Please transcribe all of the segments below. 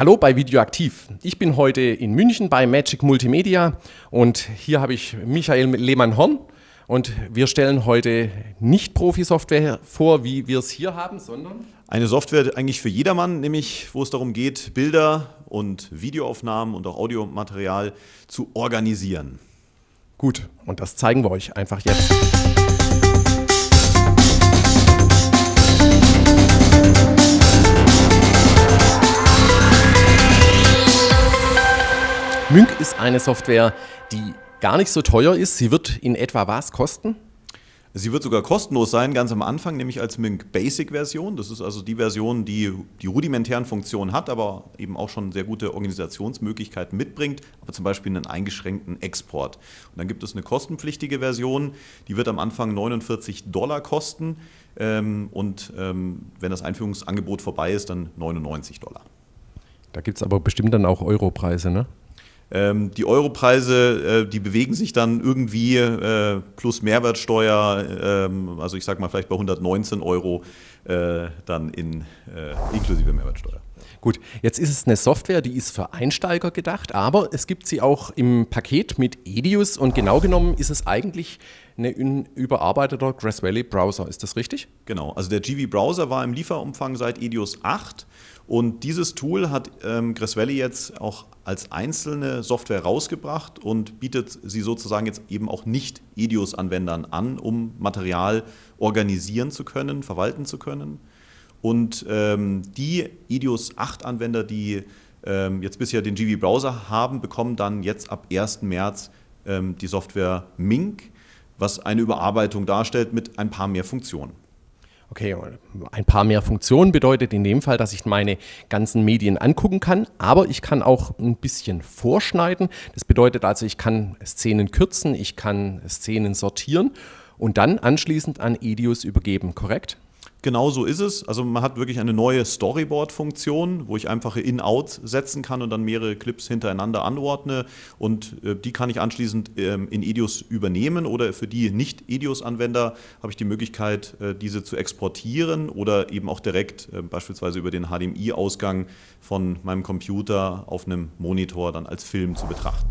Hallo bei Videoaktiv. Ich bin heute in München bei Magic Multimedia und hier habe ich Michael Lehmann-Horn und wir stellen heute nicht Profi-Software vor, wie wir es hier haben, sondern eine Software eigentlich für jedermann, nämlich wo es darum geht, Bilder und Videoaufnahmen und auch Audiomaterial zu organisieren. Gut, und das zeigen wir euch einfach jetzt. Münk ist eine Software, die gar nicht so teuer ist. Sie wird in etwa was kosten? Sie wird sogar kostenlos sein, ganz am Anfang, nämlich als Mink Basic Version. Das ist also die Version, die die rudimentären Funktionen hat, aber eben auch schon sehr gute Organisationsmöglichkeiten mitbringt, aber zum Beispiel einen eingeschränkten Export. Und dann gibt es eine kostenpflichtige Version, die wird am Anfang 49 Dollar kosten ähm, und ähm, wenn das Einführungsangebot vorbei ist, dann 99 Dollar. Da gibt es aber bestimmt dann auch Europreise, ne? Ähm, die Europreise, äh, die bewegen sich dann irgendwie äh, plus Mehrwertsteuer, ähm, also ich sage mal vielleicht bei 119 Euro äh, dann in, inklusive Mehrwertsteuer. Gut, jetzt ist es eine Software, die ist für Einsteiger gedacht, aber es gibt sie auch im Paket mit Edius und genau genommen ist es eigentlich ein überarbeiteter Grass Valley Browser. Ist das richtig? Genau, also der GV Browser war im Lieferumfang seit Edius 8 und dieses Tool hat ähm, Grass Valley jetzt auch als einzelne Software rausgebracht und bietet sie sozusagen jetzt eben auch nicht EDIOS-Anwendern an, um Material organisieren zu können, verwalten zu können. Und ähm, die EDIOS 8-Anwender, die ähm, jetzt bisher den GV-Browser haben, bekommen dann jetzt ab 1. März ähm, die Software Mink, was eine Überarbeitung darstellt mit ein paar mehr Funktionen. Okay, ein paar mehr Funktionen bedeutet in dem Fall, dass ich meine ganzen Medien angucken kann, aber ich kann auch ein bisschen vorschneiden. Das bedeutet also, ich kann Szenen kürzen, ich kann Szenen sortieren und dann anschließend an Edius übergeben, korrekt? Genau so ist es. Also man hat wirklich eine neue Storyboard-Funktion, wo ich einfache In-Out setzen kann und dann mehrere Clips hintereinander anordne. Und äh, die kann ich anschließend ähm, in Edius übernehmen oder für die Nicht-Edius-Anwender habe ich die Möglichkeit, äh, diese zu exportieren oder eben auch direkt äh, beispielsweise über den HDMI-Ausgang von meinem Computer auf einem Monitor dann als Film zu betrachten.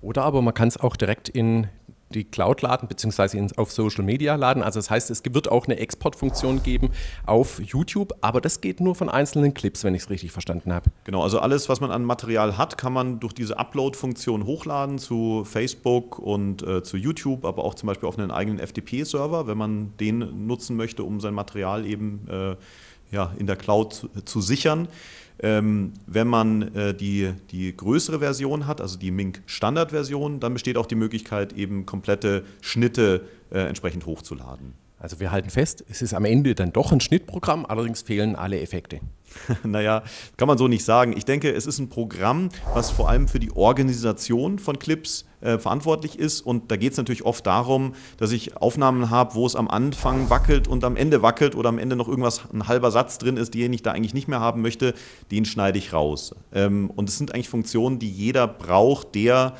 Oder aber man kann es auch direkt in die Cloud laden, beziehungsweise auf Social Media laden. Also das heißt, es wird auch eine Exportfunktion geben auf YouTube, aber das geht nur von einzelnen Clips, wenn ich es richtig verstanden habe. Genau, also alles, was man an Material hat, kann man durch diese Upload-Funktion hochladen zu Facebook und äh, zu YouTube, aber auch zum Beispiel auf einen eigenen FTP-Server, wenn man den nutzen möchte, um sein Material eben äh, ja, in der Cloud zu, zu sichern. Ähm, wenn man äh, die, die größere Version hat, also die Mink Standard-Version, dann besteht auch die Möglichkeit, eben komplette Schnitte äh, entsprechend hochzuladen. Also wir halten fest, es ist am Ende dann doch ein Schnittprogramm, allerdings fehlen alle Effekte. naja, kann man so nicht sagen. Ich denke, es ist ein Programm, was vor allem für die Organisation von Clips äh, verantwortlich ist. Und da geht es natürlich oft darum, dass ich Aufnahmen habe, wo es am Anfang wackelt und am Ende wackelt oder am Ende noch irgendwas, ein halber Satz drin ist, den ich da eigentlich nicht mehr haben möchte, den schneide ich raus. Ähm, und es sind eigentlich Funktionen, die jeder braucht, der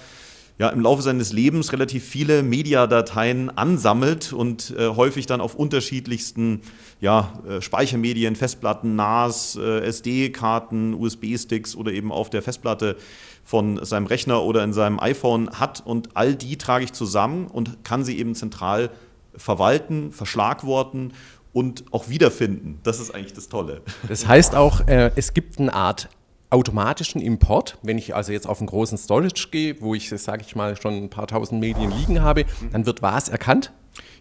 ja, im Laufe seines Lebens relativ viele Mediadateien ansammelt und äh, häufig dann auf unterschiedlichsten ja, äh, Speichermedien, Festplatten, NAS, äh, SD-Karten, USB-Sticks oder eben auf der Festplatte von seinem Rechner oder in seinem iPhone hat. Und all die trage ich zusammen und kann sie eben zentral verwalten, verschlagworten und auch wiederfinden. Das ist eigentlich das Tolle. Das heißt auch, äh, es gibt eine Art automatischen Import, wenn ich also jetzt auf einen großen Storage gehe, wo ich, sage ich mal, schon ein paar tausend Medien liegen habe, dann wird was erkannt?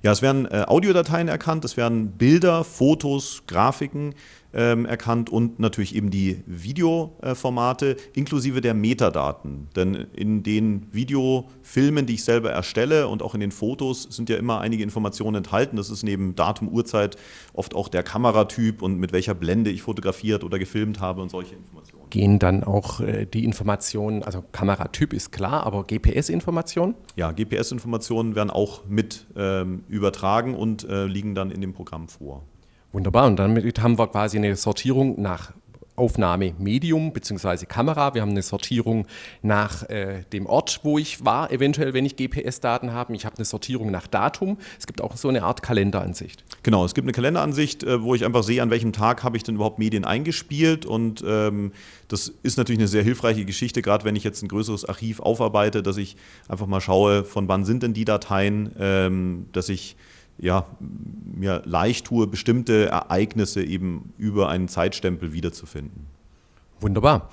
Ja, es werden äh, Audiodateien erkannt, es werden Bilder, Fotos, Grafiken ähm, erkannt und natürlich eben die Videoformate inklusive der Metadaten. Denn in den Videofilmen, die ich selber erstelle und auch in den Fotos sind ja immer einige Informationen enthalten. Das ist neben Datum, Uhrzeit oft auch der Kameratyp und mit welcher Blende ich fotografiert oder gefilmt habe und solche Informationen. Gehen dann auch äh, die Informationen, also Kameratyp ist klar, aber GPS-Informationen? Ja, GPS-Informationen werden auch mit ähm, übertragen und äh, liegen dann in dem Programm vor. Wunderbar. Und damit haben wir quasi eine Sortierung nach Aufnahmemedium bzw. Kamera. Wir haben eine Sortierung nach äh, dem Ort, wo ich war, eventuell, wenn ich GPS-Daten habe. Ich habe eine Sortierung nach Datum. Es gibt auch so eine Art Kalenderansicht. Genau, es gibt eine Kalenderansicht, äh, wo ich einfach sehe, an welchem Tag habe ich denn überhaupt Medien eingespielt. Und ähm, das ist natürlich eine sehr hilfreiche Geschichte, gerade wenn ich jetzt ein größeres Archiv aufarbeite, dass ich einfach mal schaue, von wann sind denn die Dateien, ähm, dass ich ja, mir leicht tue, bestimmte Ereignisse eben über einen Zeitstempel wiederzufinden. Wunderbar.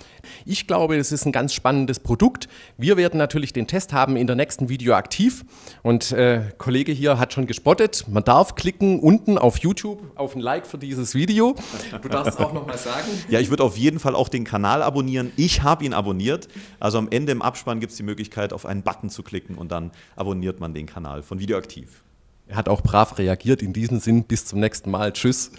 Ich glaube, es ist ein ganz spannendes Produkt. Wir werden natürlich den Test haben in der nächsten Video aktiv. Und äh, Kollege hier hat schon gespottet. Man darf klicken unten auf YouTube auf ein Like für dieses Video. Du darfst auch noch mal sagen. Ja, ich würde auf jeden Fall auch den Kanal abonnieren. Ich habe ihn abonniert. Also am Ende im Abspann gibt es die Möglichkeit, auf einen Button zu klicken und dann abonniert man den Kanal von Videoaktiv. Er hat auch brav reagiert. In diesem Sinn, bis zum nächsten Mal. Tschüss.